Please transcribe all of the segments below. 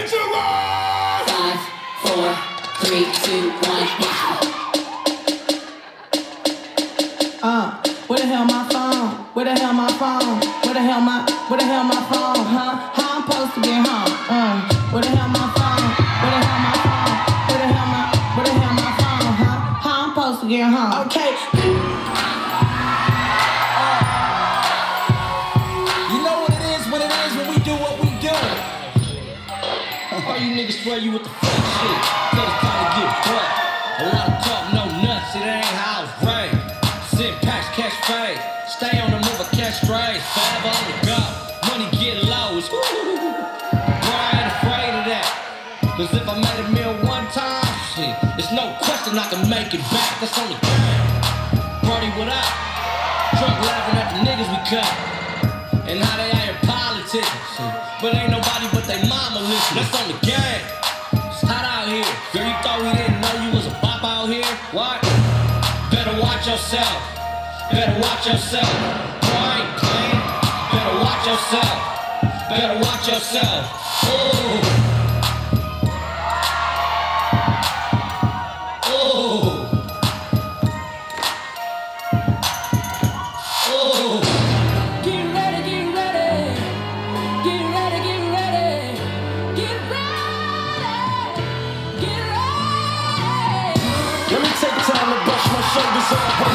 Dangerous! Five, four, three, two, one, now! Uh, where the hell my phone? Where the hell my phone? Where the hell my, where the hell my phone, huh? How I'm supposed to get home? Uh, where the hell my phone? Where the hell my phone? Where the hell my, where the hell my phone, huh? How I'm supposed to get home? Okay. You niggas swear you with the fake shit. It's time to get butt. A lot of talk, no nuts, it ain't how it's raised. Sit packs, cash fade. Stay on the move, or catch strays. Forever on the go. Money get low. It's I ain't afraid of that. Cause if I made a meal one time, shit, there's no question I can make it back. That's only game. Party without. Drunk laughing at the niggas we cut. And how they out here politicking. But ain't nobody What? Better watch yourself. Better watch yourself. I playing. Better watch yourself. Better watch yourself. Ooh. Shoulders.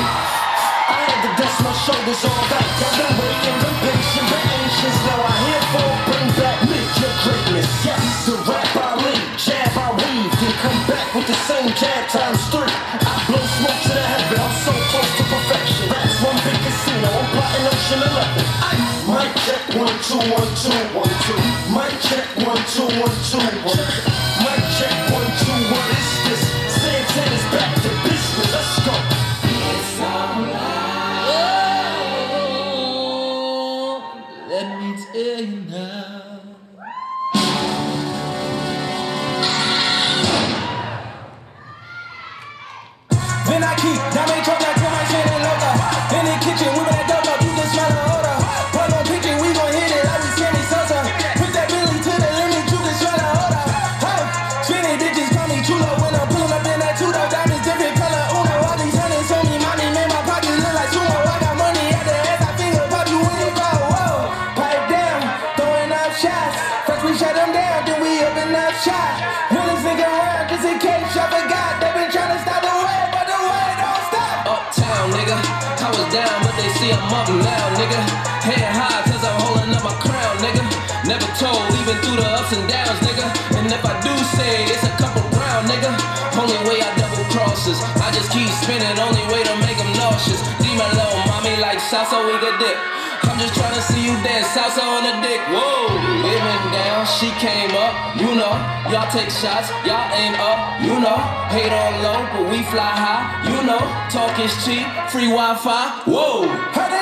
I had to dust my shoulders off. I've been waiting, been anxious. Now I herefore bring back me, your greatness. Yes, the rap I lead, jab I weave, can come back with the same jab times three. I blow smoke to the heaven, I'm so close to perfection. That's one big casino, I'm plotting Ocean 11. I mic check one two one two. You now. Then I keep They been trying to stop the way, but the way don't stop. Uptown, nigga. I was down, but they see I'm up now, nigga. Head high, cause I'm holding up my crown, nigga. Never told, even through the ups and downs, nigga. And if I do say it's a couple brown, nigga. Only way I double crosses. I just keep spinning, only way to make them nauseous. Demon low, mommy like salsa, we could dip. I'm just trying to see you dance, salsa on the dick. Whoa, it went down, she came up, you know. Y'all take shots, y'all aim up, you know. Hate on low, but we fly high, you know. Talk is cheap, free Wi-Fi. Whoa. Heard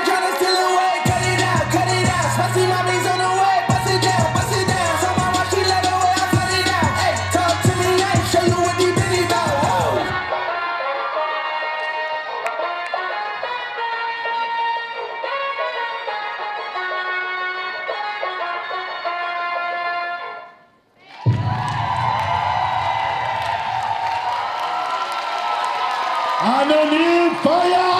Anonym Fire!